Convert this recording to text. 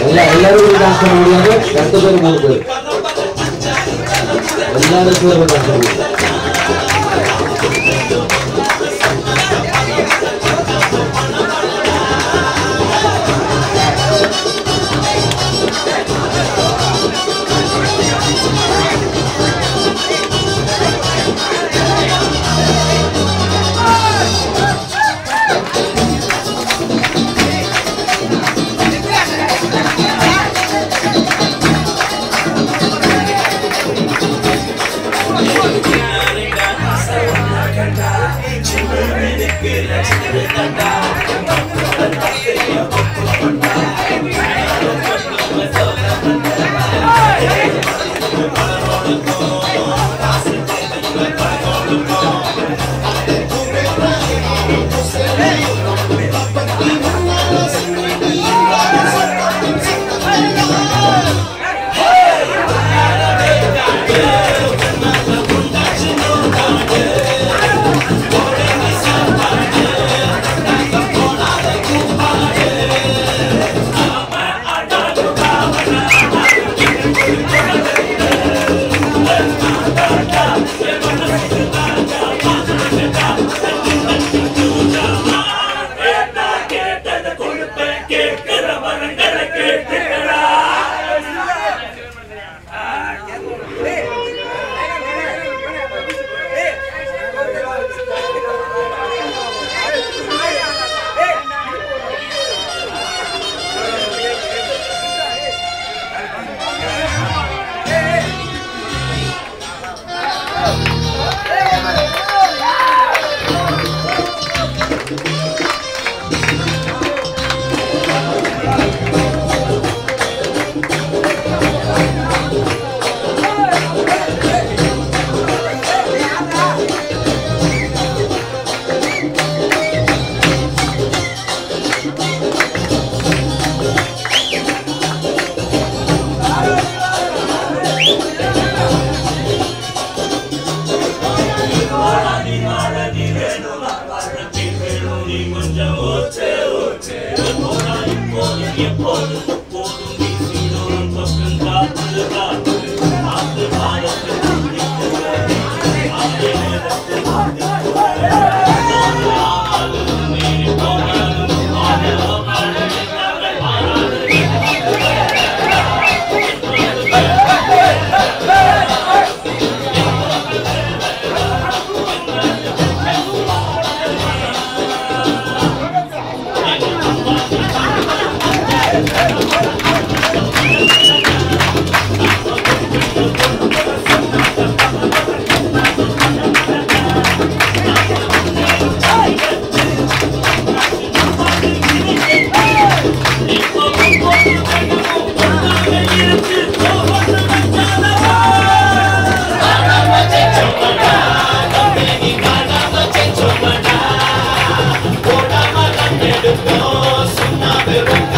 எல்லாம் எல்லாரும் டான்ஸ் பண்ண முடியாது பத்து பேர் மூணு பேர் எல்லாரும் டான்ஸ் முடியாது Yeah. Senhor, Senhor, Senhor,